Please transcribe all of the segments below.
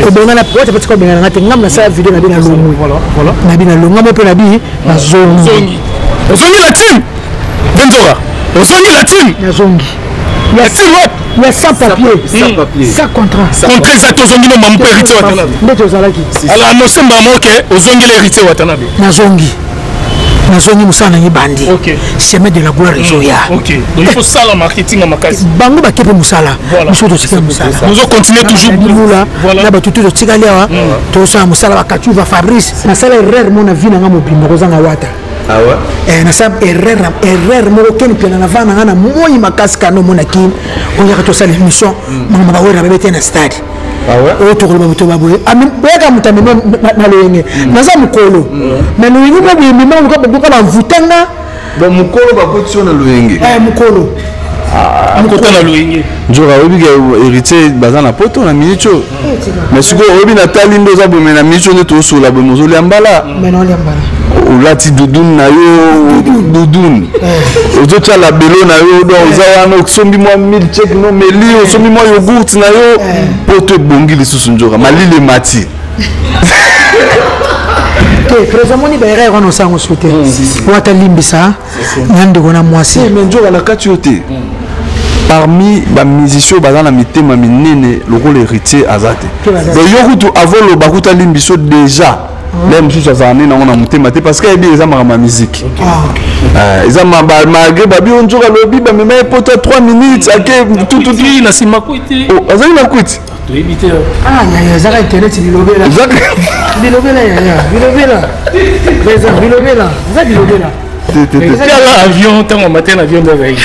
kobengana wata pati kobengana nga te ngambo nasala video na bi na longwe na bi na longa mo mpe na bi na zongi ozongi na tim benzoka ozongi na tim na zongi ya tim wapi ya sans papier sans contrat contrat eza te ozongi nomba mpo héritier watanabe nde tozalaki ala nosemba moke ozongeli héritier watanabe nazongi nazongi mosala nange bandi chemin de la gloire ezoya bango bake mpe mosala biso totikali mosalaozocontinueoujourlula na bato te totikali awa tosala mosala bakatuva fabrice nasala erreur mo na vi nanga mobimba kozanga wata ah eh, nasala erreur na erreur moko keni mpiana na vana nga na moi makasi kano omonaki oyaka tosala émission hmm. mama bawera babete na stade Ah oyo tokoloba moto baboye oyaka moto amema na loyenge mm. naza mokolo mm. na loyenge mwa boye mema luka bokoka banvuta nga mokolo bakoti yo na loyenge eh, mokolo ah, akota na loyenge nzoka oyebi ke héritier baza na poto na minitio eh, mais sikoyo oyebi natali nde oza bomena minitio nde tosola boye mozolia mbala maintenant oliambala olati dudun na yo dudun eh. ozotia labelo na yo don oza eh. wana osombi mwa milchek no meli eh. osombi mwa yogourt na yo poto ebongi lisusu nzoka malili emati te président moni baerreur wana osango su te hmm. wata limbisa na ndeko na mwasi me nzoka na kati yo te hmm. parmi bamusicien oyo baza na mitema minene lokola héritier aza te donc yo kutu avoloba kuta limbiso déjà nde mosusu azala nde nango na motema te parce que ayebi eza makambo ya miziki eza malgré babi oyo nzoka alobi bamema ye poto ya 3 minutes ake tututi na nsima kwiti azali na kwiti toyebi te ezaka internet bilobela bilobela yaya bilobela eza bilobela eza bilobela tala avion ntango mate na avion ndazai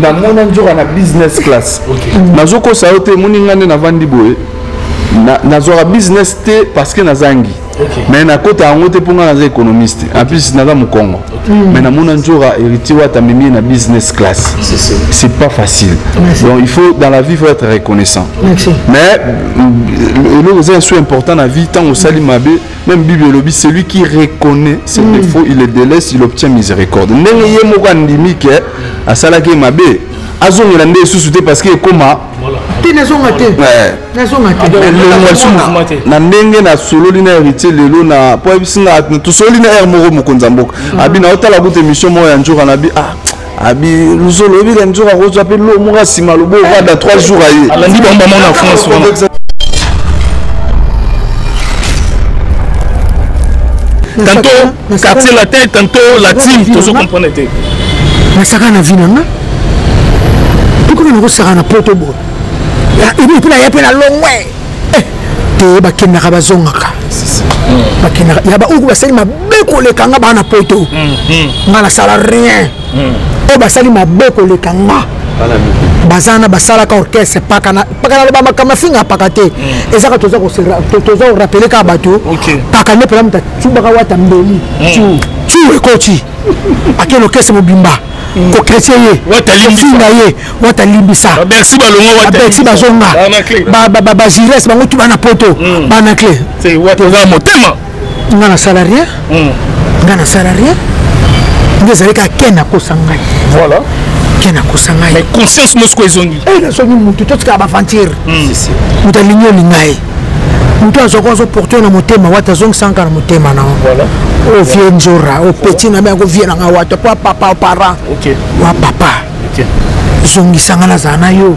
namona nzoka na business class nazokosa yo te moni ngai nde navandi boye nazwaka business te parce que nazangi mais nakota yango te mpo ngai naza économiste en plus naza mokongo hmm. mais namona nzora héritier wata amemi na business class c'est pas facile donc il faut dans la vie faut être reconnaissant mais euh, eloko eza esu important na vie ntango osali mabe même bible elobi celui qui reconnaît ses hmm. défauts il le délaisse il obtient miséricorde ndenge ye moko andimi ke asalaki ye mabe azongela nde esusu te parce que ekoma te nazonga te nazonga te na ndenge nasololi na héritier lelo na mpo ayebisi nga tosololi na heure moko mokonzi ya mboka mm. abi naotala kuta émission moko ya njoka na bi ah abi luzolo oyebi ka njoka akozwa mpe lo moko asima lobo ovanda 3 jours aye alandi bango bamona na france wana tanto quartier latin tantôt latine tozo comprendre te nasaka na vie na nga ekoma nakosaka na poto boye ebi mpe naya mpe na longwe eh, te bakendaka bazongaka bakendaka ya baoyo basali mabe koleka nga baa na poto mm, mm. nga nasala rien hmm. oyo basali mabe koleka nga baza wana basalaka orchestre pakana pakana loba makambo afinga paka te hmm. ezaka toza korapele kaka bato paka nde mpela moto atubaka wata mbeli hmm. tu ekoti ake lokese mobimba kokretye ye kofinga ye wata limbisa babeti bazonga bajires bango tu bana poto bana cle toza motema nga nasala rien hmm. nga nasala rien nde ezali kaka ken akosa ngai voilà ken akosa ngai mais conscience mosiko ezongi eh, nazongi motu totikaka baventure hmm. moto alingi olinga ye moto azwaki azoporte yo na motema wata azongisanga na motema na oyo vie nzora oyo peti na me yango vie nanga wata po papa parent wa papa zongisanga nazala na yo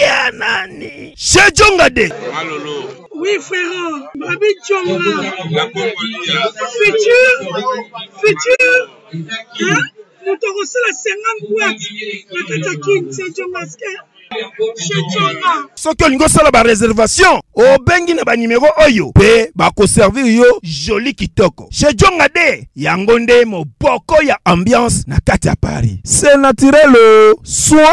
ya nani sejonga de Oui, frère, Babi Tchonga, futur, futur, hein? moto akosala 50 boite na kati ya kin sejongaske soki olingi osala bareservation obengi na banimero oyo mpe bakoservir yo joli kitoko shejonga de yango nde moboko ya ambiance na kati ya paris se naturel soin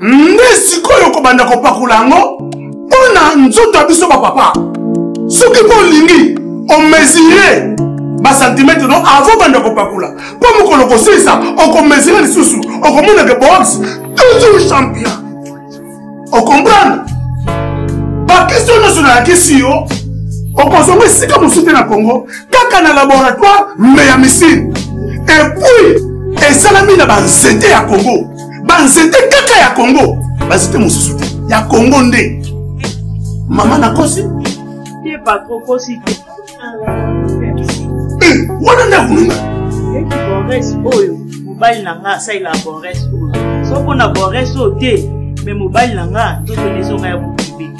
nde sikoyo kobanda kopakola yango mpo na nzoto ya biso bapapa soki mpo olingi omesire basantimetre no avant banda kopakola mpo mokolo kosilisa okomesire lisusu okomonake box toujours champion okomprendre bakristo nyonso nayakisi yo okozonga esika mosusu te na congo kaka na laboratoire mbe ya misine epuis esalami na banzete ya congo banzete kaka ya congo banzete mosusu te ya congo nde mama nakosi eh, wana nde akulunga bores oyo mobali na nga asalela bores oyo soko na bores oyo te me mobali na nga nzoto ezonga ya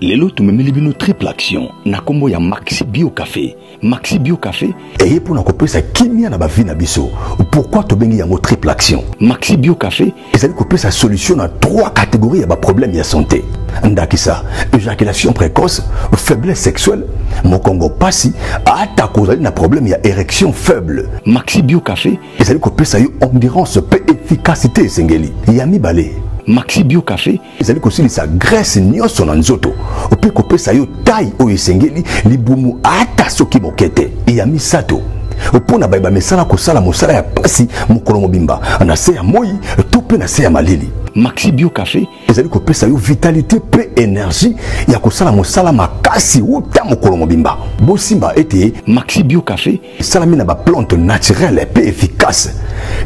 lelo tumemeli bino triple action na kombo ya maxi bio cafe maxi bio cafe eye mpo na kopesa kimia na bavi na biso pourkui tobengi yango triple action maxi bio cafe ezali kopesa solution na trois catégories ya baproblème ya santé ndakisa éjaculation précoce faiblesse sexuelle mokongo mpasi atako ozali na problème ya érection faible maxi bio café ezali kopesa yo endurance mpe efficacité esengeli ya mibale maxi bio café ezali kosilisa grese nyonso na nzoto mpe kopesa yo tai oyo esengeli libumu ata soki moke te ya misato mpo na baye bamesana kosala mosala ya mpasi mokolo mobimba na se ya moi to mpe na se ya malili maxi bio cafe ezali kopesa yo vitalite mpe energie ya kosala mosala makasi uta mokolo mobimba bosimba ete maxi bio cafe esalami na baplante naturele mpe efficace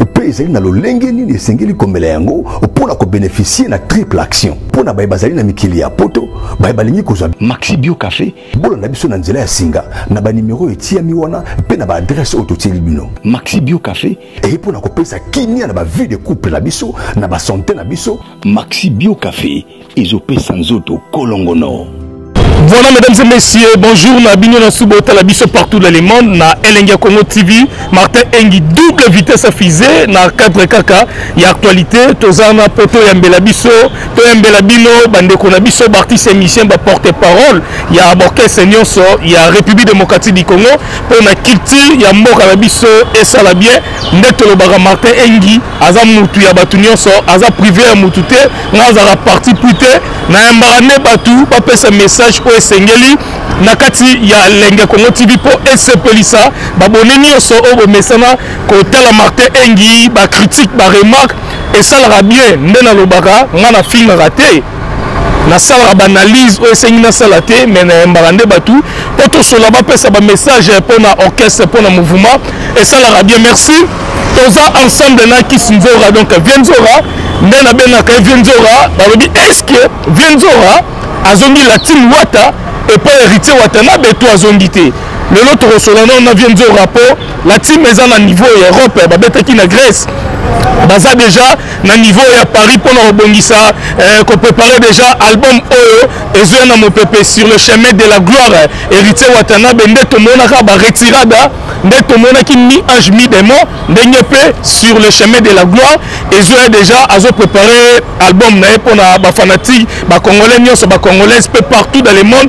mpe ezali na lolenge nini esengeli komela yango mpo na kobeneficie na triple action mpo na baye bazali na mikili ya poto baye balingi kozwa maxi bio cafe bolanda biso na nzela ya singa na banimero etiyami wana mpe na baadrese oyo totieli bino maxi bio cafe eye mpo na kopesa kimia na bavie de couple na biso na basante na biso maxi bio cafe ezopesa nzoto kolongono Voilà, mesdames et messieurs, bonjour. Na bino na suba otala biso partout dans le monde na Elengia Congo TV. Martin Engi double vitesse à fusée na cadre kaka ya actualité. Tozana poto ya mbela biso, to ya mbela bino bande ko na biso b'artiste émission ba porte-parole ya orchestre nyonso ya République démocratique du Congo pour na culture ya mboka na biso et ça la bien. Ndeto lobaka Martin Engi aza mutu ya bato nyonso aza prive ya mutu te ngai azalaka parti pris te nayambaka nde bato bapesa message oyo esengeli na kati ya lenge congo tv mpo esepelisa babone nyonso oyo bomesana kotala martin engi bacritique baremarque esalaka bien nde nalobaka ngai nafingaka te nasalaka baanalyse oyo esengi nasala te mai nayembaka nde bato mpo tosola bapesa bamessage mpo na orchestre mpo na mouvement esalaka bien merci toza ensemble na kis nzora donc vie nzora nde nabengaka ye vie nzora balobi eske vie nzora azongi latine wata epai héritier watanabe to azongi te lelo tokosola nao na vie nzora mpo La team eza na niveau ya Europe babetaki na Grèce baza déjà na niveau ya Paris mpo na kobongisa eh, koprepare déjà album oyo ezoya na mopepe sur le chemin de la gloire héritier Watanabe nde tomonaka ba retirada nde tomonaki mi ange mi démon ndenge mpe sur le chemin de la gloire ezoya déjà azoprepare album na ye mpo na bafanatike bacongolais nyonso bacongolaise mpe partout dans le monde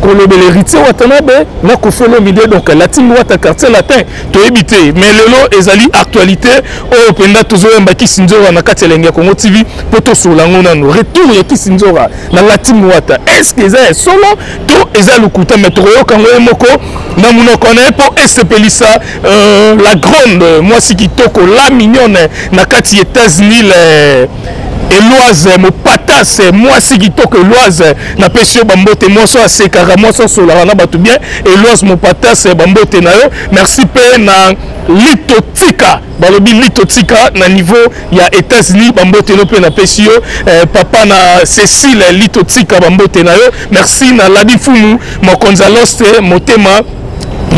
kolobela héritier watanabe na kofi olomide donc latin wata quartier latin toyebi te mais lelo ezali actualité oyo mpenza tozoyamba kisinzora na kati ya elengi ya congo tv mpo tosola yango nano retour ya kisinzora na latin wata est ce que eza ya solo to eza lokuta mais tokoyoka yango ye moko na monoko na ye mpo esepelisa Euh, la grande mwasi kitoko la mignonne na kati États-Unis les eloise mopatas mwasi kitoko eloise napesi yo bambote mwasi oyo asekaka mwasi asolaka na bato bien eloise mopatas bambote na yo merci mpe na lito tika balobi lito tika na niveau ya états-unis bambote no mpe napesi yo eh, papa na cecile lito tika bambote na yo merci na ladi fumu mokonzi aloste motema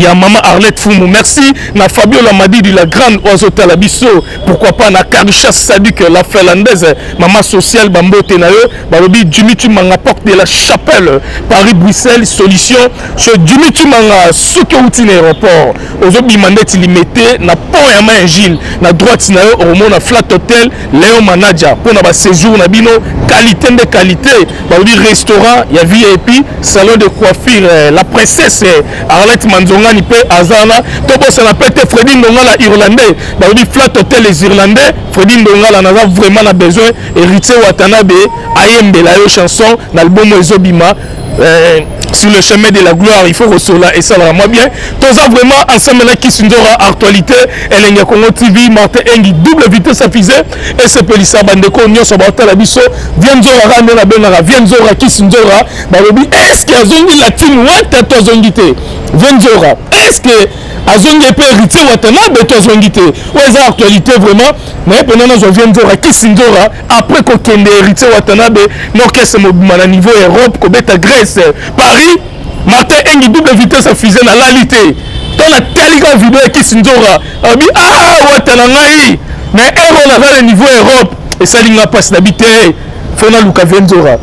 ya mama arlette fumu merci na fabiola madidi la grande oiseau tala biso pourquoi pas na karisha sadik la finlandaise mama sociale bambote na yo balobi jimi chimanga porte de la chapelle paris bruxelles solution ce jimi chimanga soki outi na aéroport ozobima ndeti limete na pont ya maingile na droite na yo omona flat hotel Léon Manager pour na ba séjour na bino qualité de qualité ba oui restaurant ya VIP salon de coiffure euh, la princesse euh, Arlette Manzongani pe azana to bossa na pete Freddy Ndongala irlandais ba oui flat hotel les irlandais Freddy Ndongala na vraiment na besoin héritier Watanabe ayembela yo chanson na album ezobima Euh, sur le chemin de la gloire il faut kosola esalaka mwa bien toza vraiment ensemble na kisindora actualité elenge ya congo tv martin engi double vitesse afise esepelisa bandeko nyonso baotala biso vie nzora kaka nde nabengaka vie nzora kisindora balobi eske azongi latine wata to azongi te vie nzora eske azongi mpe héritier watanabe to azongi te oyo eza actualité vraiment naye mpena nazwa vie nzora kisindora après kokende héritier watanabe na orchestre mobima na niveau ya europe kobeta grèce paris martin engi double vitesse ya fusé nalali te to natali kaka video ya kisi nzora abi ah wata na ngai mais ero naza na niveau ya europe esali nga mpasi na bi te fo naluka vie nzora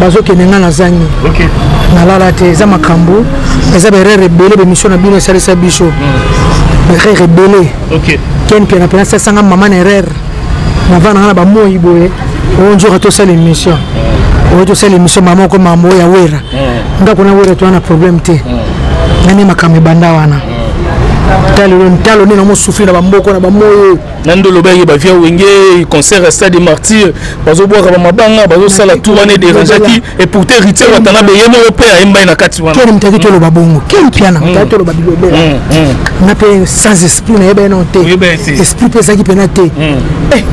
bazokende ngai nazangi okay. nalala te eza makambo eza berere ebele bemission na bino esalisa biso mm. berere ebele okay. ken mpiana mpena sasanga mama na erere navanda ngai na bamoi boye oyo nzoka tosala émission oyo tosala émission mama oko mambo oyo ya wera mm. ndako na wera toa na problème te mm. nani makambo ebanda wana talo nde namosufri na bamboko na bamoyo na nde olobaki bavia wenge concert ya stade martyr bazobwaka bamabanga bazosala tour wana ederangeaki et pourtant héritier watana beye moko mpe ayembai na kati wana kene mutaki toloba bongo kene mpiana mutaki mm. toloba bilobela mm, mm. na mpe sans esprit nayeba ena te esprit mpe ezalaki mpena te eh,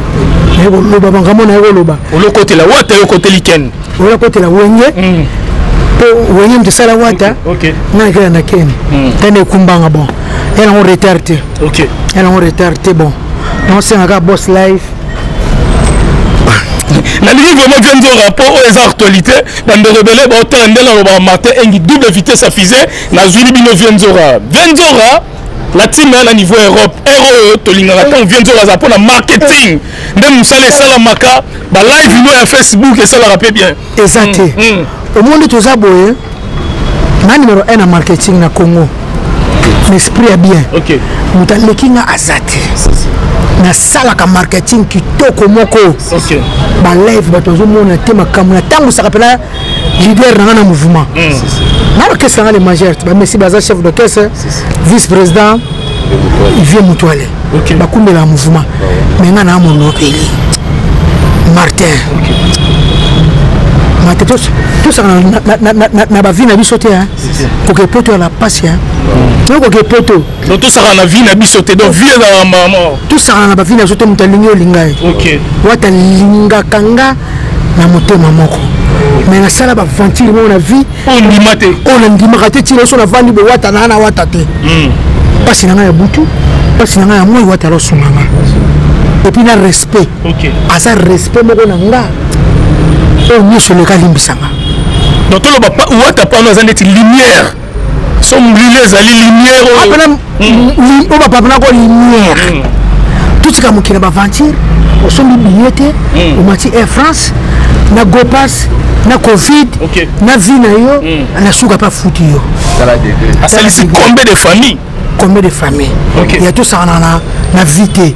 naye koloba makambo naye koloba olokotela wata yo okoteli kene olokotela wenge mpo wenge moto esala wata nana kela na kene tana ekumbanga bon ya nango retard te ok ya nango retard te bon naosenga kaka boss life nalingi vraiment vie nzora mpo oyo eza actualité bandeko ebele baotala ndenge alobaka martin engi double vitesse afise nazwili bino vie nzora vie nzora na ntina ye na niveau ya europe ere oyo tolingaka ntango vie nzora aza mpo na marketing nde mosala esalamaka balive no ya facebook esalaka mpe bien eza te mm, mm. omoni toza boye na numero 1 na marketing na congo l'esprit ya bien okay. moto aleki nga aza te nasalaka marketing kitoko moko okay. balive bato bazomona te makambo natambusaka mpena leader na nga na mouvement mm. na bakesi na nga le majeur bamesi baza chef de caisse vice président si, si. vieux mutuale okay. bakumbela mouvement ah me nga naa monopeli martin okay. mate tosaka na bavi na biso te koke poto ya la pasi soki koke poto tosaka na vi na biso te donc vie ezalaka mama tosaka na bavi na biso te moto alingi olinga ye wata alingaka nga na motema moko mais nasala baventure moko na vie oyo ndima te oyo nandimaka te ntina oso navandi bowata naa na wata te hmm. mpasi na ngai ya butu mpasi na ngai ya moi wata alosunga nga epuis na respect aza respect moko na nga oyo nyonso eleka alimbisa nga donc toloba wata pano aza ndeti lumière somo lile ezali lumière oyo oyo bapapa nako linière hmm. totika mokili baventure osombi billet te hmm. omati air france na gopas na covid okay. na vie na yo mm. na suka pa futi yo asalisi combien de famille combien de famille okay. ya tosangana na, na vie te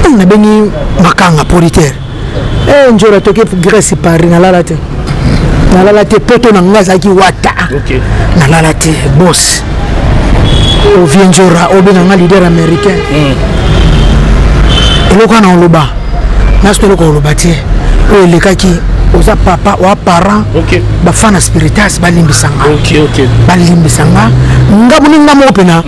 ntango nabengi makanga poriter e eh, njola toke grèce paris nalala te nalala te poto na ngai azalaki wata nalala te bos ovie njora obenga ngai leader américain hmm. eloko wana oloba nasoto eloko oloba te oyo elekaki oza papa oa parent okay. bafana spiritas balimbisa nga okay, okay. balimbisa nga nga boninga moko mpena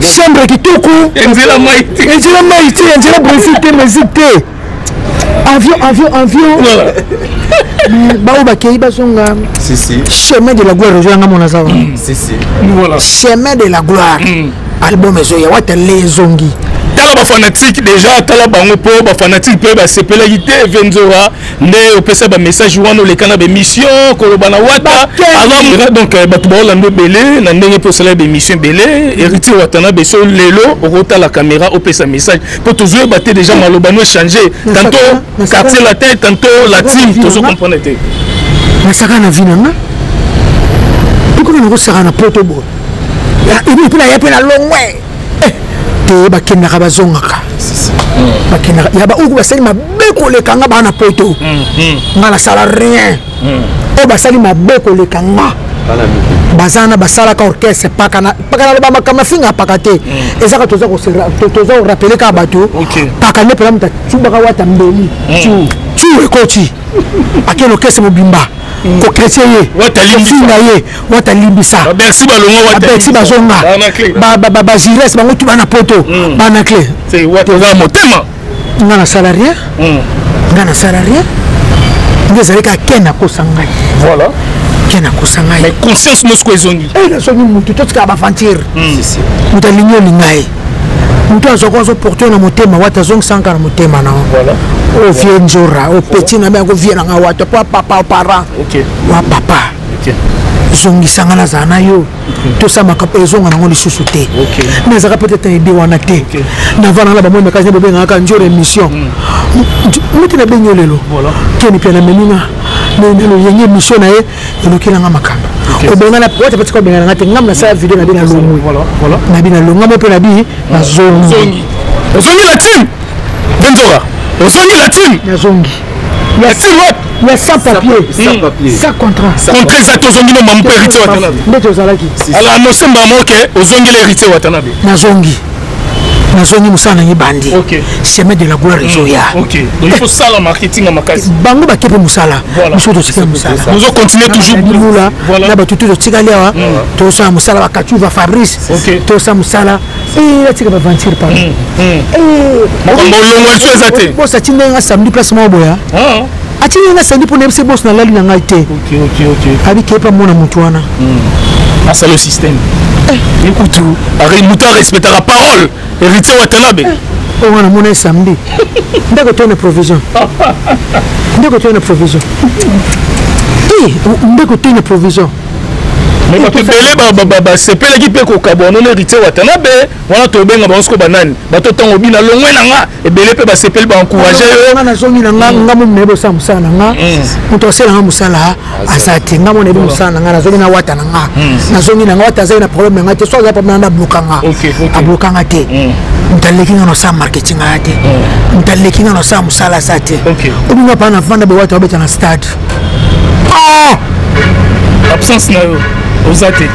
chambre kitoko enzela mai te enzela mai te enzela brésil te musique te avion avion avion baoyo bakei bazonga chemin de la gloire ozo yanga mona zawa mm. chemin de la gloire mm. album ezoya wata le ezongi tala bafanatike déjà tala bango mpo bafanatike mpe basepelaki te venzora nde opesa ba message wana oleka na bemission koloba na wata alors donc euh, bato baolanda ebele na ndenge mpe osala bemission ebele héritier watana beso lelo okotala caméra opesa message mpo tozoyeba te déjà maloba no echange tanto quartier latin tanto latine tozo comprendre te nasaka na vi nanga mpo kaka nakosaka na poto boye ebi mpe naya mpe na longwe eh, te bakendaka bazongaka hmm. bakendaka ya baoyo basali mabe koleka nga baa na poto hmm, hmm. nga nasala rien oyo basali mabe koleka nga baza na basalaka orchestre pakana pakana loba makambo afinga paka te mm. eza kaka toza toza korapele kaka bato paka nde mpela moto atubaka wata mbeli tu mm. tu ekoti ake lokese mobimba mm. kokretie ye kofinga ye wata limbisa babeti bazonga bazires bango tu bana poto mm. bana cle motema nga nasala rien mm. nga nasala rien nde ezali kaka ken akosa ngai voilà ken akosa ngai mais conscience mosiko ezongi eh, nazongi motu totikaka baventure moto alingi olinga ye moto azwaka azo porte yo na motema wata azongisanga na motema na oyo vie njora oyo peti na me yango vie nanga wata mpo papa parent wa papa zongisanga nazala na yo tosala makambo ezonga nango lisusu te mais azaka peut-être aide wana te navana na bamoi mekasi bobengaka njora émission mete mm. nabengi yo lelo keni mpe na meninga loyenge émission na ye olukela nga makambo kobengana wata pati kobengana nga te ngambo nasala video na bi na longwi na bi na longi ngambo mpe na bi na zongi ozongi la team benzoka ozongi la team nazongi ya team wapi ya sans papier sans contrat contrat eza te ozongi nomba mpo héritier watanabe nde tozalaki ala anonce mbala moke ozongeli héritier watanabe nazongi nazongi mosala nange bandi chemin de la gloire ezoya bango bake mpe mosala biso totikali mosalaozocontinueoujourlula na bato te totikali awa tosala mosala bakatuva fabrice tosala mosala atika baventure pardon bosati ndenge nga samedi place moko boya atindi nga sandi mpo nayebisa bosi nalali na ngai te abike epa mona motu wana hmm. asala système eh. ekutu moto arespectaka parole héritier watanabe eh. oyo oh, wana mona ye samedi ndeko toye na provision ndeko toye na provision eh, ndeko toye na provision mais bato ebele basepelaki mpe kokabwana na héritier watanabe wana tobenga bango soko banani bato ntango bina longwe na nga ebele mpe basepeli baencourage yo nga nazongi na nga nga momi nayebi osala mosala na nga moto asala nga mosala aza te nga mona yebi mosala na nga nazongi na wata na nga nazongi na nga wata azali na problème na nga te so aza problème na abloka nga abloka nga te moto aleki nga nosala marketing aya te moto aleki nga nosala mosala aza te obinga paa na vanda bewata obeta na stade ah! absence na yo oza te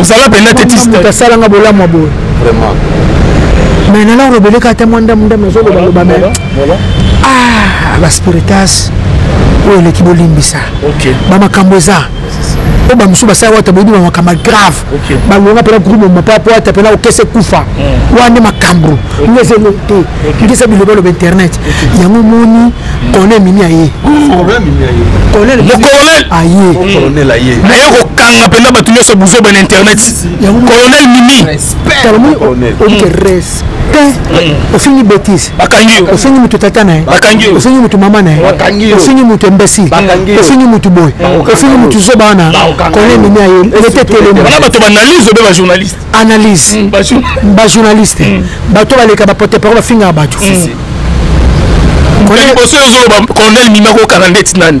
ozala mpenza te tisasalanga bolamu ya boye vraiment mais nana olobeleka ata mwa ndamu ndamu nazolobaloba me ah la spiritas oyo eleki bolimbisa bamakambo eza oyo bamosusu basala wata boyebi bamakambo ya grave balonga mpena groupe mapa mpo ata mpena okesa ekufa hmm. wana nde makambo nde eza eloko te nde eza bilobaloba internet yango omoni colonel mimi aye colonel aye naye kokanga mpena bato nyonso buzoba na internet colonel mimi oke respect hmm. ofingi betise bakangi yo osengi moto tata na ye bakangi yo osengi moto mama na ye bakangi yo osengi moto embesi bakangi yo osengi moto boye osengi moto zoba wana kole mimi aye elete telema bana bato banalyse obe ba journaliste analyse hmm, ba journaliste hmm. bato baleka ba porte parole bafingaka bato hmm. liboso yo ozoloba colonel mimi akokana ndeti nani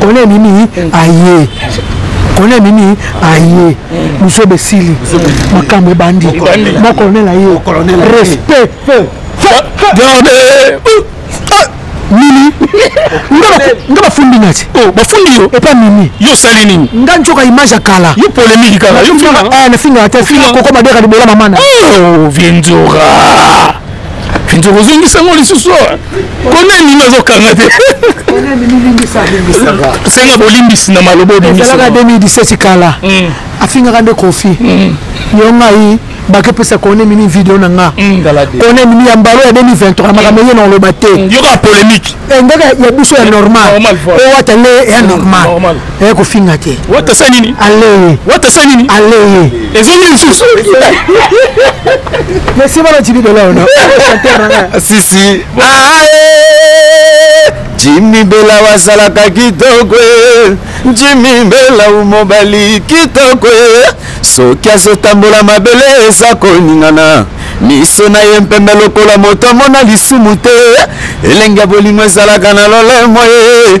kona ebimi aye kona ebimi aye biso besili makambo ebandi na kolonel aye respect mimi nga bafundi nga ti oh, bafundi yo epa mimi yo osali nini nga nzoka image ya kala yo polemiki kala yo nafingaka te koko badeka libola mamana oh, vienzora nzoka ozongisa yango lisusu awa kona elimi azokanga te senga bolimbisi na maloba obimisaka 2017 kala mm. afingaka nde kofi mm. yo ngai bake pesa kone mini video na nga mm, kone mini ya mbalo ya 2023 makambo eye na oloba te yoka polemique eh, ndenge ya biso ya normal owata le ya normal eye kofinga te wata sa nini aleye wata sa nini aleye ezongi lisusu mesi bana jimi belaona sisi jimi bela wazalaka kitoko jimi bela umobali kitoko soki azotambola mabele eza koningana miso na ye mpembe lokola moto amona lisumu te elenge ya bolingo ezalaka na lolemo ye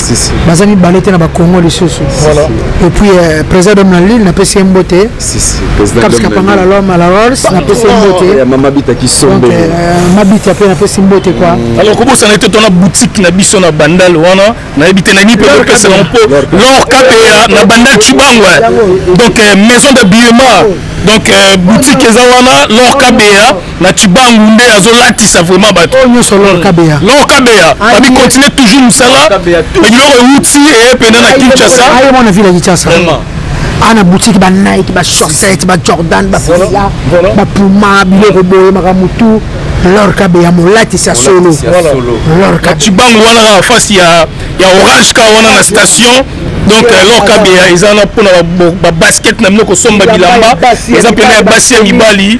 si, si. baza mibale te na bakongo lisusu voilà. epuis euh, président dom na lille napesi ye mbote si, si. kapsikapanga la loi malarols napesi ye mbote mabita kisombe euh, mabita mpe napesi mbote kua mm. alors kobosana ete tona boutique na biso na bandal wana nayebi te nani mpe kopesa bango mpo lor kapeya na bandal cibango donc euh, maison d'habillement donc euh, boutique eza wana lor kabeya na cibangu nde azolatisa vraiment bato oyo oh, nyonso lor hmm. kabeya lor kabeya ah, babi continue toujours mosala biloko euti eye mpena na kinshasa aye mwana ville ya kinshasa aa na boutique ba nike ba chaussette ba jordan ba pia ba puma biloko boye makambo tout lor kabeya molatisi ya solo lor kabeya cibangu wana kaka face ya ya orange ka wana na station donc eloko kabeya eza na mpona babasket na bino kosomba bilamba eza mpena ya basi ya mibali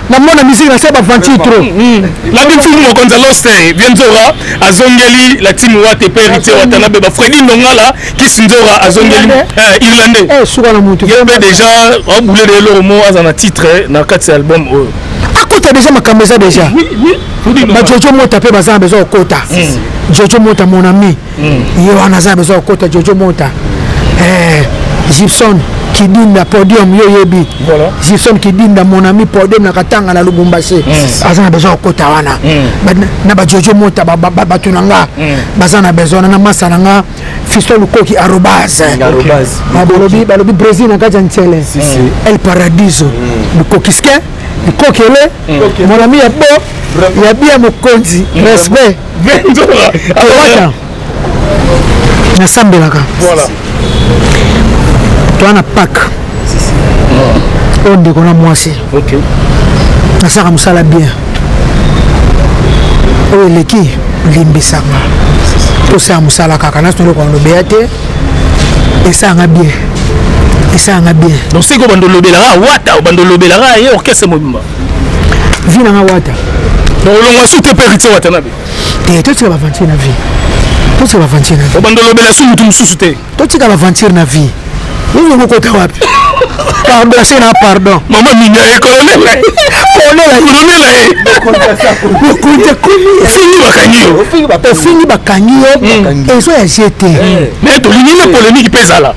na mona musique na seba aventure trop la big film mokonzi lost vienzora azongeli la team wate pe héritier watanabe ba Freddy Ndongala kisindora azongeli eh, irlandais eh suka na mutu ye pe déjà au boule de l'euro mo azana titre eh, na kati album oyo oh. akota déjà makambo eza déjà oui oui ba jojo mota pe baza besoin okota hmm. jojo mota mon ami hmm. ye wana aza besoin kokota jojo mota eh, gibson kidinda podium yo oyebi gibson kidinda mon ami podium na katanga na lubumbasi hmm. aza na besoin kokota wana hmm. na bajojo mota bato na nga baza na besoin na masa na nga fisto lukoki arobas balobi brésil na kati ya nsele el paradiso lukokiske likokele mm. monami ya bo ya bia mokonzi mm. respect benzora towata nasambelaka voilà toa na pake oyo oh, ndeko na mwasi okay. nasalaka mosala bien oyo oh, eleki limbisanga tosala mosala kaka naso eloko ya lobeya te esalanga bien esalanga bien donc soki obanda olobelaka wata obanda olobelaka ye orchestre mobimba vie na nga wata donc olongwa su te mpe héritier watanabe te totika baventure na vie totika baventure na vie obanda olobela su motu mosusu te totika baventure na vie olingi okota wapi pardon se na pardon mama minya ye kolonela ye kolonela ye kolonela ye mokonzi akomi ofingi bakangi yo ofingi bakangi yo ezo ya je te mais tolingi na polemiki mpe ezala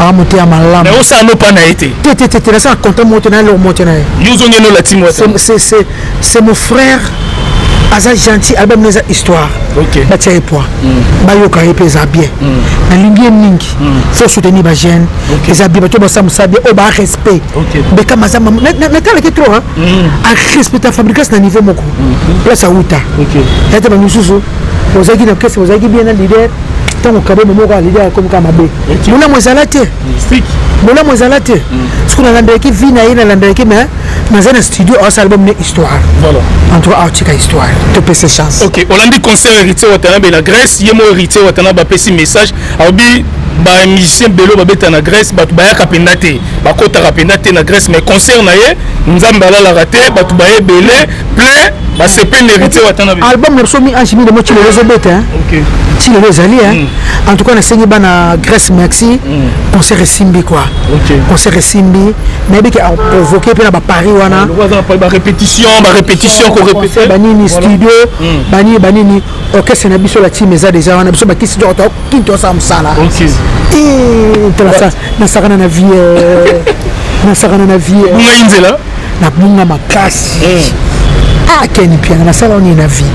aa moto ya malamu mais osala nopa na ye te te te te te nasala content moto na ye loko moto na ye yo ozongi eno lati moto c'est mon frère aza gentil album na eza histoire batia ye poids mm. bayoka ye mpe eza bien mm. nalingi ye mingi mm. faut soutenir bajeune eza bien bato basala mosala bien oyo barespect bekama aza natalaki trop arespecta fabricas na niveau moko place awuta yate bango mosusu ozalaki na kese ozalaki bien na leader ntango kabembe moko alidi akomi kaka mabe bolamu ezala te bolamu ezala te soki nalandelaki vi na ye nalandelaki mais naza na studio aosala album ne histoire en tout cas aotika histoire topese chance ok olandi concert héritier watanabe na grèce ye mo héritier watanabe apesi message alobi bamusicien belo babeta na grèce bato bayaka mpenza te bakotaka mpenza te na grèce mais concert na ye nzambe alalaka te bato baye ebele plein basepeli héritier watana album morceau mi ange mine mo cilelo ezobeta hein okay. cilelo ezali hein mm. en tout cas nasengi bana grèce merci mm. concert esimbi quoi okay. concert esimbi nayebi ke provoqué mpe na baparis wana barépétition barépétition korépéte banini studio mm. banini banini orchestre na biso la team eza déjà wana biso bakisi doko tokinti tosala mosala nasakana na vie nasakana na vie nabunga makasi eh. ah ken mpiana nasala oni na vie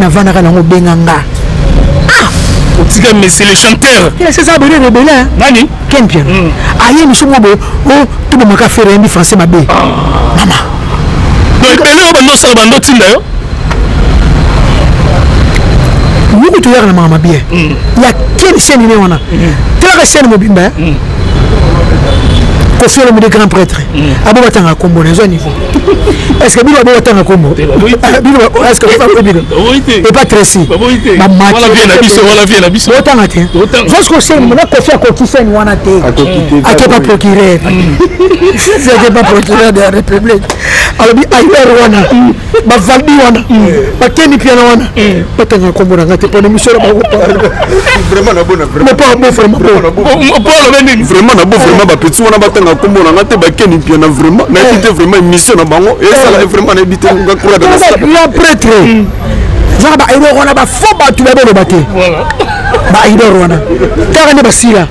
navandaka nango obenga nga ah otika messi le chanteur eza bele rebele nani ken mpiana hmm. aye ah, mosuku boye o oh, tobomaka fere yembi français mabe ah. mama ebele oyo bando osala bando otinda yo yoki toyaka na maka mabe hmm. ya ken chaine ine wana hmm. telaka chaine mobimba kofi olomide grand prêtre mm. abo batanga kombo na ezwa niveau estce bino abo batanga kombo epa tresi botanga te josko sen na kofi akoki sen wana te akepa procureur akepa procureur de la république alobi ayer wana bavaldi wana bakeni piana wana batanga nkombo na ngai te mpona emission na bango vraiment nabo vraiment bapeti wana batanga nkombo na ngai te bakeni piana vraiment nayebi te vraiment émission na bango esala vraiment nayebi te ngakuragana pretre zaka ba erreur wana ba faux bato baboloba te ba erreur wana kaka nde basila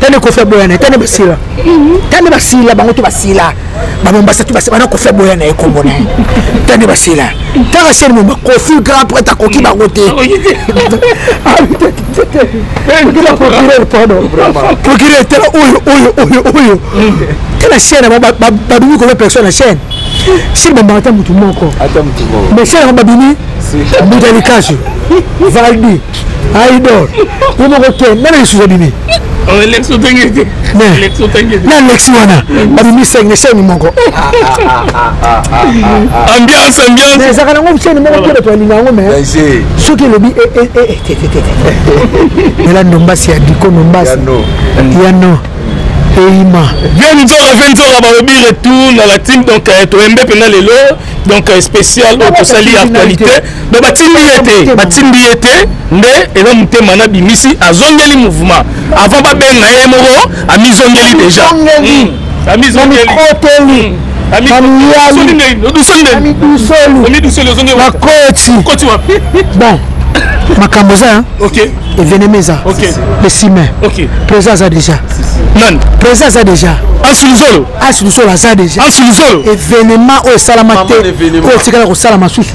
tande kofi aboyana tande basila tande basila bango to basila bamombasa tu bana kofi aboya na ye nkombo na ye ta nde basela kaka seni momba kofi grand prêtre akoki bango te procureur tala oyo oyo oyo oyo tala chaîne babimi kobe personne na chaîne sili bambaka ata motu moko mais chaîne yango babimi moto ya likasu valdi aidor yo moko te nana lisusu abimi na alexi wana babimi senge seni moko ambiance ambiance ezaka nango seni moko te bato balinga yango me soki elobi ela ndombasi ya diko ndombasi yano eyima vieni nzoka vieni nzoka balobi retour na la team donc toyembe mpenza lelo donc spécial oyo tosali actualité me batindi ye te batindi ye te nde eza motema na bimisi azongeli mouvement avant babenga ye moko amizongeli déjà hmm. amizongeli nakoti bon makambo eza evenema eza le simain président aza déjà nani président aza déjà asilusolo asilusolo aza déjà asilusolo evenema oyo esalama te oyo etikala kosalama susu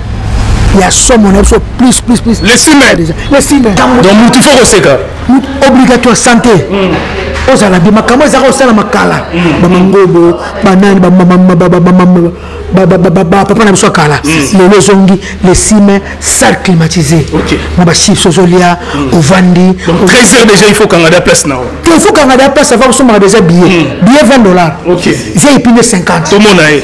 ya somo na biso plus plus plus le simen le simen donc mutu faut koseka obligatoire santé hmm. ozala bi makambo ezaka osala makala hmm. bamangobo banani bapapa na biso ya kala hmm. lelo ezongi le simen salle climatisé na bachips ozolia ovandi trésor déjà il faut kangada place nao il faut kangada place ava kosomaka déjà billet billet 20 dollars vip nde 50 tomona ye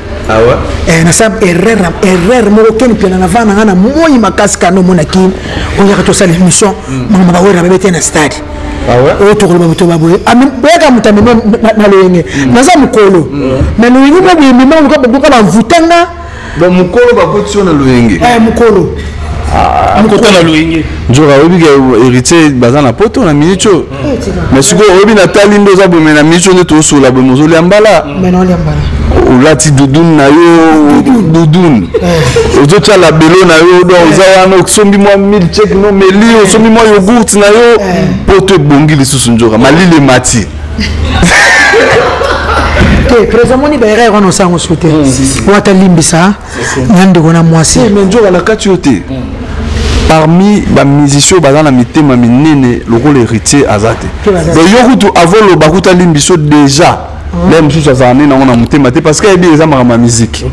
Ah ouais? eh, nasala erreur na erreur moko keni mpiana na vana nga na moi makasi kana omona ki oyaka tosala émission hmm. mama bawera babe te na stade ah oyo tokoloba moto baboye ah, boyaka moto amema na loyenge hmm. naza mokolo hmm. na loyenge mwa boye mema boka bavutanga mokolo bakoti yo na loyenge eh, mokolo mokolo na loyenge nzoka oyebi ke héritier baza na poto na minute oyo me sikoyo oyebi natali nde oza bome na miso nde tosola bome ozolia mbala olati dudun na yo dudun eh. ozotya labelo na yo don oza eh. wana osombi mwa milchek no meli eh. osombi mwa yogurt na yo mpo to ebongi lisusu nzoka malili emati te président moni baerreur wana osango su te wata limbisa na ndeko na mwasi eh, mais nzoka na kati yo te parmi bamusicien baza na mitema minene lokola héritier aza te donc yo kutu avoloba kuta limbiso déjà le mosusu azala nini yango na motema te parce que ayebi eza makambo ya miziki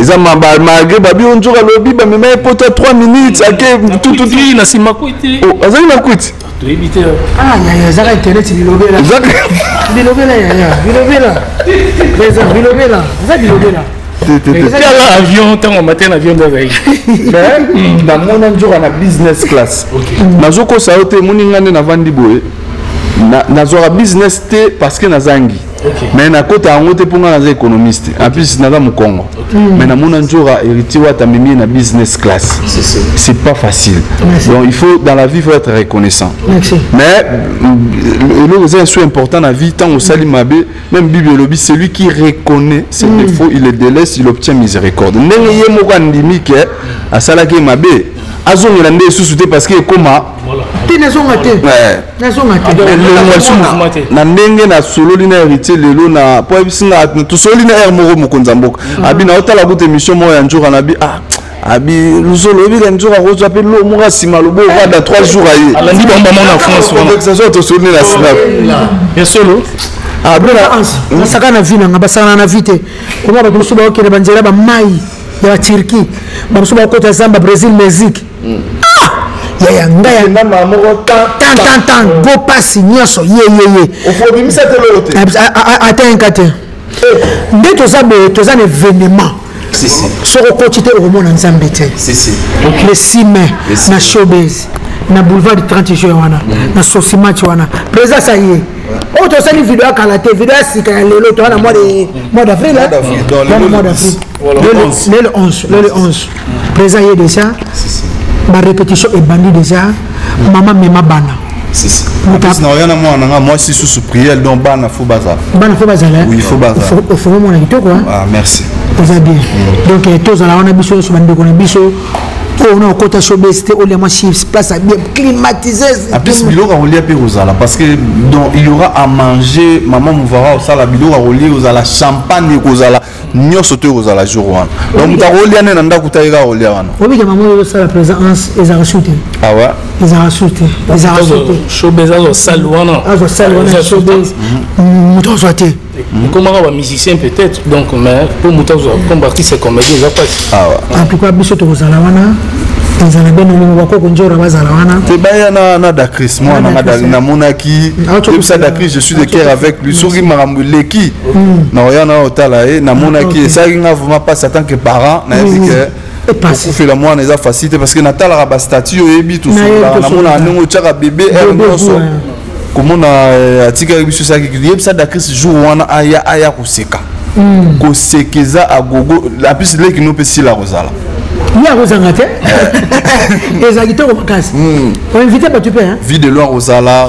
eza malgré babi oyo nzoka alobi bamema ye poto ya 3 minutes ake tututi na nsima kuiti azali na kuiti toyebi te ah yaya ezaka internet bilobela bilobela yaya bilobela eza bilobela eza bilobela tala avion ntango amate na avion ndazai namona nzoka na business class nazokosa yo te emoni ngai nde navandi boye nazwaka business te parce que nazangi mais nakota yango te mpo ngai naza économiste en plus naza mokongo mm. mais namona njora héritier wata mimi na business class c'est pas facile donc il faut dans la vie faut être reconnaissant mais euh, eloko eza esu important na vie ntango osali mabe même bible elobi celui qui reconnaît ses mm. défauts il le délaisse il obtient miséricorde ndenge ye moko andimi ke asalaki ye mabe azongela nde esusu te parce que ekoma te nazonga te nazonga te na ndenge nasololi na héritier lelo na po ayebisi nga tosololi na heure moko mokonzi ya mboka ah. abi naotala kuta émission moko ya njoka na bi ah abi luzolo oyebi ka nzoka akozwa mpe lo moko asima lobo ovanda 3 jours aye alandi bango bamona na france conversation tosoni na snap ya solo basaka na vie nanga basakana na vie te koma bato mosusu baokende banzela bamai ya baturquie bamosusu bakota zamba brésil mexique yaya ngai ya na mama moko tan tan tan tan go pass nyonso ye ye ye ofobimisa te lolo te atenka te nde toza boye toza na événement soki okoti te okomona nzambe te le 6 mai na showbase na boulevard du 30 juin wana na sosi match wana président sa ye oyo tosali video ya kala te video ya sika ya lelo toza na mois d'avril mois d'avril le 11 le 11 Présent est déjà. Si, si. Ma répétition est bandue déjà. Mm. Maman mema bana. Si, si. Parce na oyana mwana nga mwasi susu priel donc bana fo bazala bana fo bazala oui fo bazala ofongo mwana kitoko ah merci oza bien mm. donc eh, tozala wana biso nyonso bandeko na biso oyo oh, na okota showbase te olia mwa chips place ya bien climatiseuse apesi biloko ya kolia mpe kozala parce que donc il y aura à manger maman muvara osala biloko ya kolia ozala champagne ekozala nyonso to ekozala jour wana donc moto akolia nde na ndako ta ye kaka kolia wana obika mama oyo osala présence ezalaka sur te awa ezalaka sur te ezalaka sur te showbase azwa sale wana azwa sale wana showbase moto azwa te ekomaka ba musicien peut-être donc mais mpo moto azwa comme artiste comédie eza mpasi awa en tout cas biso tokozala wana ezala be nolingo bakoko njora bazala wana te baya na, na dacris mwana nga namonaki yebisa dacris je suis de cœur avec lui soki makambo eleki mm. na oya na otala ye namonaki ah, esalaki nga vraiment mpasi en tant que parent nayebi mm. ke okufela mwana eza facile te parce que natalaka bastatut oyebi tosololaka namonaka ndenge otyaka bebe r nyonso komona eh, atikaki biso esaki yebisa dakris jour wana aya aya koseka hmm. koseka eza agogo lapisi leki no mpe sila kozala ye akozanga te eh. ezala kitoko makasi oinvite hmm. bato mpe vie de loin kozala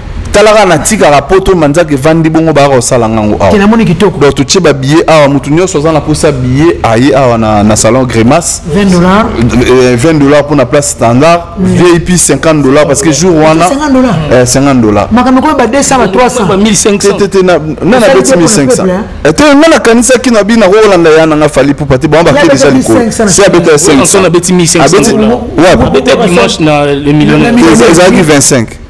talaka natikaka poto manzaka evandi bongo bayaka kosala ngango awakenamoni kitoko donc totie babillet awa moto nyonso aza na posa billet aye awa na, na salon grimace 20 dollars 20 euh, euh, dollars mpo na place standard mm. vip 50 dollars parce que jour wana 50 dollars euh, 50 dollars makambo koyeba 200 ba 300 ba 1500 te te na na na beti 1500 et te nga nakanisaki na bina kolanda ya nanga fali pupa te bon bakeli za likolo si abeta 500 abeti 1500 abeti wapi abeta dimanche na le million ezalaki 25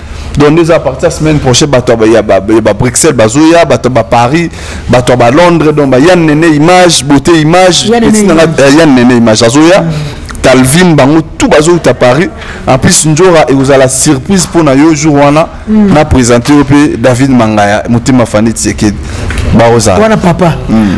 donc nde eza partir ya semaine prochaine bato ya babruxelles bazoya bato ya baparis bato ya balondres donc bayan nene image beauté image yan euh, nene image azoya calvin bango tout bazouta paris en plus njora ekozala surprise mpo na yo jour wana mm. na présente yo mpe david mangaya motema fani tiekedi bakozala wana papa mm.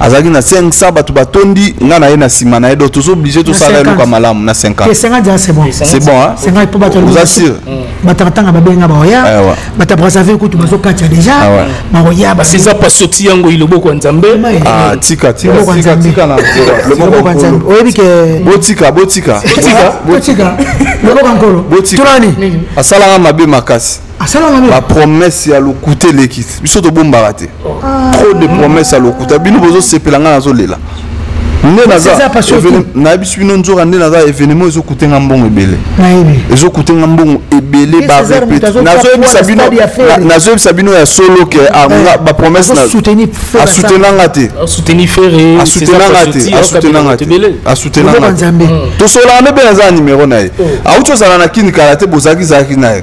azalaki na 500 bato batondi nga na ye na nsima na ye do tozo oblige tosala eloka malamu na 50oza sur batakatanga babenga baoya bata brazzaville kutu bazokatya deja baoya baseza pasoti yango iloboko ya nzambe tika oyebi ke botika botika botika loboko ya nkolo tunani asalaka mabe makasi ba promesse ya lokuta eleki biso tobombaka te ah. trop de promesse ya lokuta bino bozosepela ngai nazolela nde nayebiso bino nzoka nde naza événement ezokute nga mbongo ebele ezokute nga mbongo ebele nazoyebisa bino ya solo ke bapromesse asoutenanga nga te tosolaka nde mpe naza na numero na ye auti ozala na kini kala te bozalaki zalaki na ye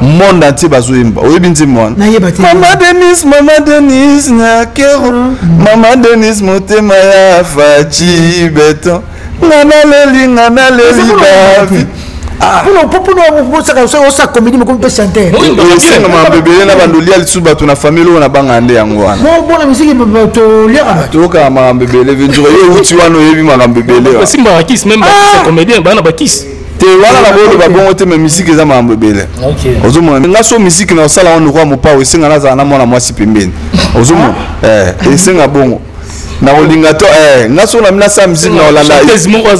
monde entier bazoyemba oyebi nzembo wana mama denis mama denis na kero mm. mama denis motema ya faci beton nga naleli nga naleli bavi osenga mabebele na bando lia lisusu bato na famille oyo nabangaka nde yango wanatoyokaka makambo ebele ventura yo euti wana oyebi makambo ebele te wana na koloba bongo te me misiki eza makambo ebele ozomona nga so misiki na osala wana lokola mopao esenga nazala na mwana mwasi pembeni ozomona ah. eh, esenga bongo nakolinga to eh, nga so nami nasala misiki na olanda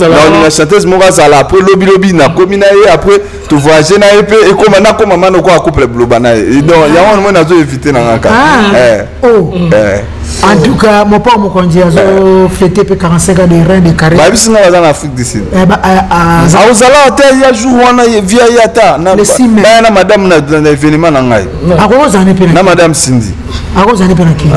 naolinga chanteuse moko azala apres lobilobi nakomi na ye apres tovoyage na ye mpe ekoma nakoma ma lokola couple buloba na ye donc yango wana moi nazo evite na ngaka ah. eh. Oh. Eh. en tout cas mopao mokonzi azo eh. fete mpe 45 ans de rein de carré babisi nga baza na afrique du sud akozala eh, ah, ata ya jour wana via ye ata baya na madame na événement na ngai akozala mpe na madame cindy akozala mpe na kidonc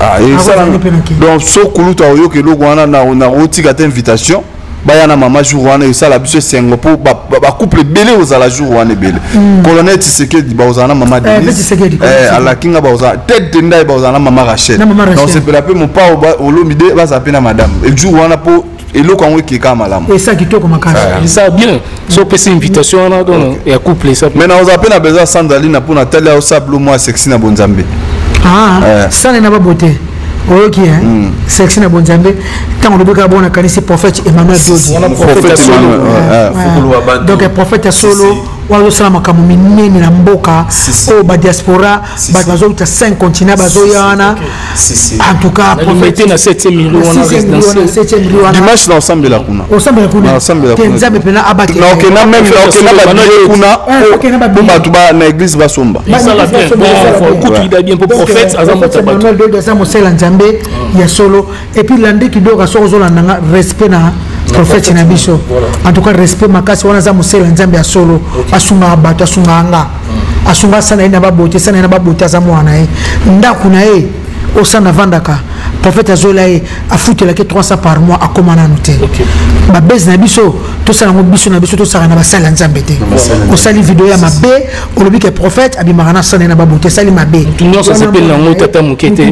ah, ah, so kulutu akoyoka eloko wana nakotika te invitation baya na mama jour wana esala biso esengo mpo bacouple ebele ozala jour wana ebele hmm. colonel tisekedi baozala na mama eh, denis eh, alaki nga baozala ted tendai baozala na mama rachel na osepela mpe mopao olomide baza mpe na madame ejour wana mpo eloko yango ekeka malamu esa kitoko makasi esa eh, bien so opesi invitation wana don ya couple esa mais naoza mpe na besoin sandalina mpo natali ao sa blo mwa sexy na bonzambe ah, eh. sale na babote oyoki eh? hmm. sexy na bonzambe ntango olobi kaka bona kanisi prophète emmanuel dodidonc prophète ya solo oyo azosala makambo minene na mboka oyo badiaspora bato bazouta 5 continent bazoya wana en tout cas profete na 7e miri wana dimanche na osambela kuna osambela kuna osambela kuna nzambe mpena abaki na oke na meme na oke na babiye kuna mpo bato ba na église basomba basala bien kutu ida bien mpo prophète aza moto ya bato aza mosala nzambe ya solo et puis lande kidoka soki ozolanda nga respect na prophète na biso en tout cas respect makasi wana aza mosela nzambe ya solo asungaka bato asungaka nga hmm. asungaka sana ye na babote sana ye na babote aza mwana na ye ndako na ye osana avandaka prophète azoyela ye afutelaki 300 par mois akoma nanu te babese na biso tosala yango biso na biso tosala na basali ya nzambe te osali video ya mabe olobi ke prophète abimaka na sana ye na babote esali mabe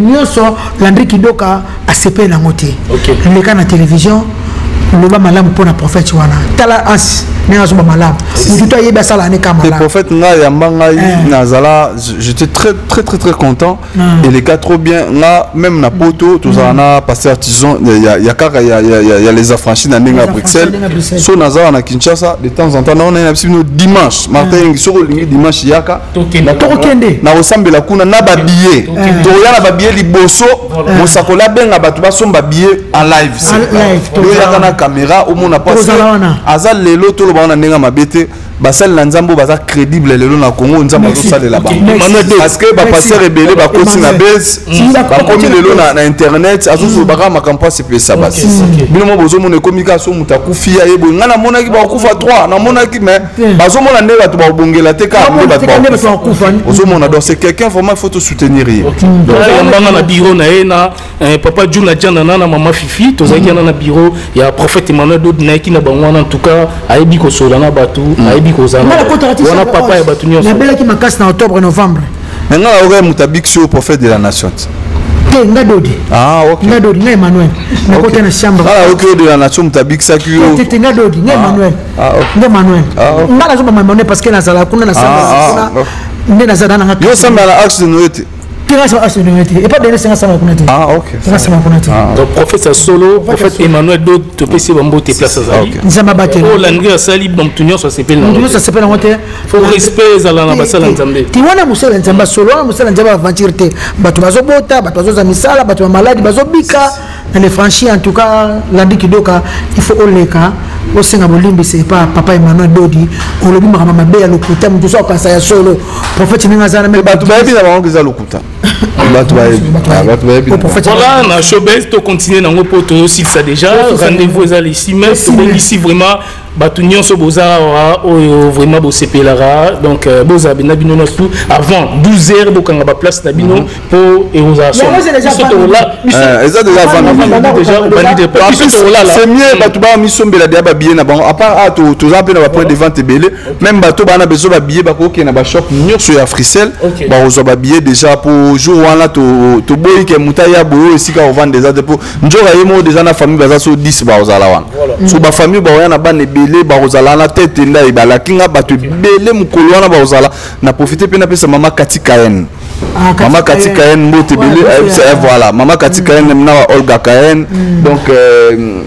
nyonso landri kidoka asepeli nango te leka na télévision loba malamu mpo na prophète wana tala ansi ndenge azoba malamu motu to ayebi asala ane ka malamu prophète nga yamba ngai eh. nazala j'étais très très très très content ah. eleka trop bien nga même na poto tozala na mm. pasteur tison ya kaka ya les affranchis na ndenge ya bruxelles so nazala na kinshasa de temps en temps naona na biso bino dimanche martin mm. soki olingi dimanche yaka tokende nakosambela kuna na babiye toya na babiye liboso mosakoli abenga bato basomba biye en live toyaka na kamera omona pasi aza lelo toloba wana ndenge mabe te basali na nzambe oyo baza crédible lelo na congo nzambe azosalela bangoparce que bapasteur ebele bakoti na base mm. bakomi lelo na internet azozolobaka mm. makambo mpo asepelisa basi bino mo bozomona ekomi kaka so moto akufi ye boye ngai namonaki bakokufa 3 namonaki mais bazomona nde bato bakobongela te kaka nde bato bakufa ozomona donc c'est quelqu'un vraiment faut to soutenir ye yambanga na bureau na ye na eh, papa juna janana na mama fifi tozalaki yana na bureau ya prophète emmanuel dodi nayaki na bango wana en tout cas ayebi kosolola na bato mm. ayebi kozala wana papa ya bato nyonso nabelaki makasi na octobre novembre na ngai nayokai moto abikisi oyo prophète de la nation te nga dodi ah, nga dodi nga emmanuel nakota na chambre nga nayoki oyo de la nation moto abikisaki yo te te nga dodi nga ah. emmanuel ah, nde manuel ah, nga nazobama manuel parce que nazala kuna na sala nde nazala nanga yo samba na axe no ete tingasema axe no ete epa dene senga samba kuna te ah ok senga samba kuna te ah, donc professeur solo prophète emmanuel do to pesi bambo te place azali nzamba bate o landri asali bantu nyonso asepeli nango nyonso asepeli nango te faut respect ezala na basala nzambe ti wana mosala nzambe solo wana mosala nzambe aventure te bato bazobota bato bazoza misala bato ya maladi bazobika Elle est franchie en tout cas Landi Kidoka il faut oleka osenga bolimbisi epa papa Emmanuel Dodi olobi makambo mabe ya lokuta moto so apasa ya solo prophète ndenge aza na bato bayebi na bango eza lokuta bato bayebivola na showbase tocontinue nango mpo tosilisa déjà rendez-vous eza lesi mais tobengisi vraiment bato nyonso boza awa oyo vraiment bosepelaka donc euh, bozala bena bino na su avant 12 heures bokanga baplace na bino mpo mhm. ekozala c'est mieux bato baa misombela deya babillet na bango apart a toza mpe na bapoint de vente ebele même bato baa na besoin babillet bakokende na bashop nyonso ya fricel bakozwa babillet déjà mpo jour wana toboyi ke moto aya boye oyo esika kovanda eza te mpo njoka ye moko deja na famille baza so 10 bakozala wana so bafamille bakoya na bana ebele bakozala wana te te nda ebalaki nga bato ebele mokolo wana bakozala na profite mpe napesa mama kati kayen ah, mama kati kayen mbote ebele eh, voilà mama kati kayen mm. na ba olga kayen mm. donc euh,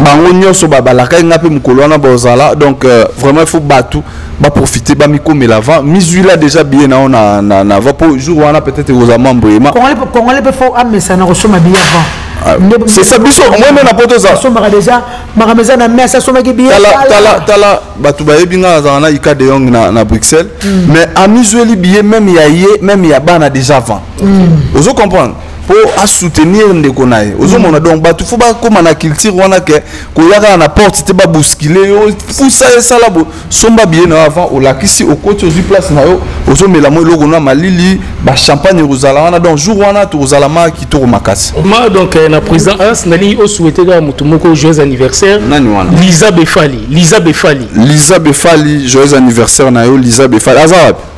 bango nyonso babalaka ye nga mpe mokolo wana bakozala donc euh, vraiment il faut bato ba profiter ba mikomela avant mizuila déjà billet na na na na va pour jour wana peut-être aux mambo et ma congolais congolais peut faut amesa na kosoma billet avant ah, c'est ça biso moi même na poto ça somaka déjà makameza na mesa somaki billet tala tala tala batu ba yebinga za na ika de yong na na Bruxelles hmm. mais amizueli billet même ya ye même ya bana déjà avant hmm. ozo comprendre mpo asoutenir ndeko na ye ozomona donc bato fo bakóma na culture wana ke koya kaka na porte te babuskile yo pusa esala bo somba biye na yo avant olakisi okoti ozwi place na yo ozomela mo eloko na malili bachampagne ekozala wana donc jour wana tokozala ma kitoko makasi ma donc euh, na président as nalingi osouete kaka moto moko joyeux anniversaire nani wana liza befali liza befali liza befali joyeux anniversaire na yo liza befali aza wapi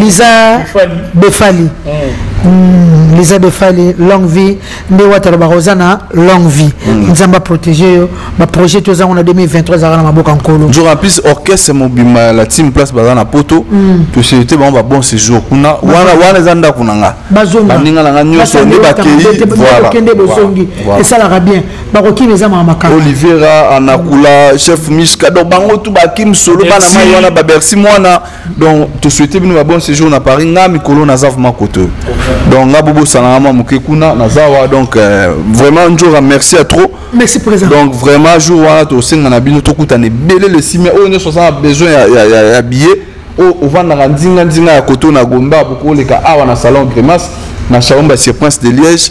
liza befali hmm, liza befali longue vie nde wata alobaka oza na longue vie hmm. nzambe aprotege yo baprojet oza yango na 2023 ezalaka na maboko ya nkolo jour en plus orchestre mobimba ya la team place baza na poto hmm. toselite bango babon séjour kuna wana eza ndako na nga baninga na nga nyonso nde bakeyiokende bozongi esalaka bien bakokima eza maka makaka olivera anakula chef miska donc bango tu bakimi solo bana mai wana babersi mwana donc to souhaite bino ba bon séjour na paris nga mikolo naza vraiment koto donc nga bobosana nga mwa moke kuna naza wa donc euh, vraiment njora merci à trop merci président donc vraiment jour wana tosenga na bino tokutana ebele le sime oyo nyonso aza na besoin ya, ya, ya, ya billet oyo ovandaka nzinga nzinga ya koto na gomba bokoleka awa na salon grimace na shaomba sur prince de liège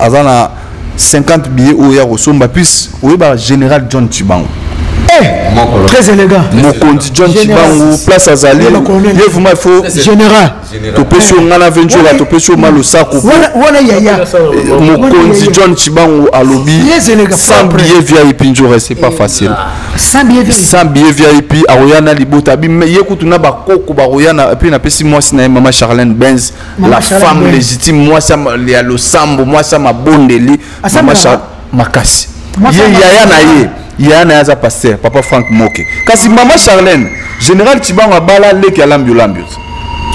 aza na 50 billets oyo ya kosomba puisse oyeba général john tibango eh, très élégant mokonzi john tibango place azali ye vraiment ifo général topesi yo ngai na ventura topesi yo ma losako wana yaya eh, mokonzi john tibango alobi sans billet vip nzora c'est pas eh, facile ah. sans billet vip akoya na libota ye kutu na bakoko bakoya mpe napesi mwasi na ye mama charlene benz la femme légitime mwasi ya losambo mwasi ya mabondeli makasi ye yaya na ye yaya na ye aza paster papa frank moke kasi mama charlene général cibango abala leki alambi olambi oza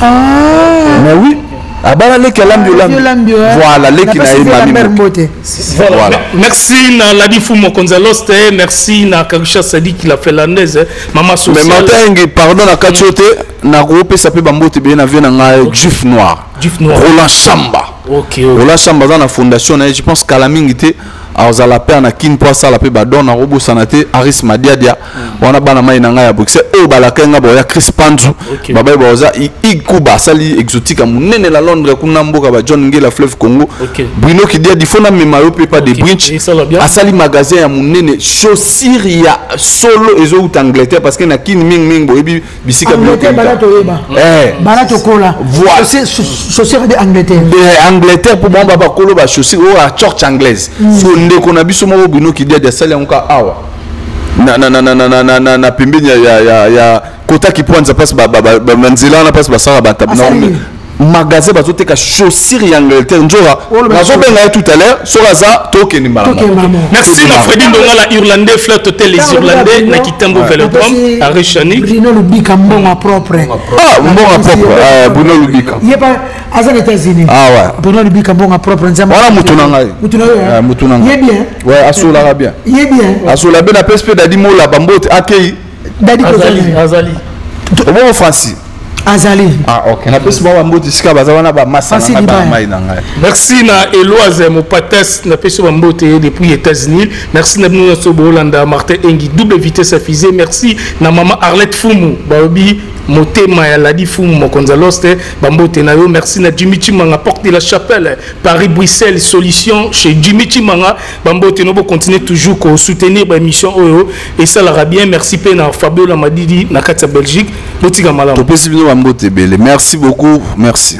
ah. mais oui abala leki alambi olambi ah, voilà leki na ye mamimoke voilà merci na ladi fu mokonzi ya loste eh. merci na karisha sadiki la finlandaise eh. mama sociale mais matangi pardon na kati yo te nakopesa mpe bambote ebele na vie na ngai okay. juf noir roland shamba okay, okay. roland shamba aza na fondation na ye je pense kala mingi te azala mpe na kin mpo asala mpe badon nakobosana te aris madiadia mm. wana bana mai na ngai ya boxe oyo balakai ngai baoya chris panzu okay. babai baoza ikuba asali exotique ya monene na londres kuna mboka ba john ngela fleuve congo okay. bruno kidiadi fo namema yo mpe pa okay. de brinch asali magasin ya monene chaussure ya solo ezowuta angleterre parce que na kin mingimingi boyebi bisika angleterre bana toyeba eh. bana tokola chaussure de angleterre eh, angleterre mpo bango babakolo bachaussure oyo oh, a church anglaise mm. so ndeko na biso moko bino kidiadi asali yango ka awa na pembeni ya kota kipwanza mpasi banzela wana mpasi basalaka batabna magasin bazoteka chaussure ya angleterre nzora nazobenga ye tout à l'heure soki aza tokende mbalamerci na fredi ndongala irlandais fleur totel les irlandais na kitambo velodrom arishani bruno lubika mbongo propre ah, mbongo propre euh, bruno lubika aza na états-unis ah, bruno lubika mbongo propre wana motu na ngai motu na ngai ye bien asolaka bien ye bien asola bien na psp dadi molaba mbote akei dadi azali azali obongo francis azali ah, okay. napesi bango bamboti esika baza wana bamasanamai na ngai merci na eloise mopatas napesi bambote ye depuis états-unis merci na bino nyonso boolanda martin engi double vitesse afise merci na mama arlette fumu balobi motema ya ladi fumu mokonzi aloste bambote na yo merci na jimmy chimanga porte de la chapelle paris bruxelles solution chez jimmy chimanga bambote no bocontinue toujours kosoutenir baémission oyo esalaka bien merci mpe na fabiola madidi na kati ya belgique botika malamu topesi bino bambote ebele merci beaucoup merci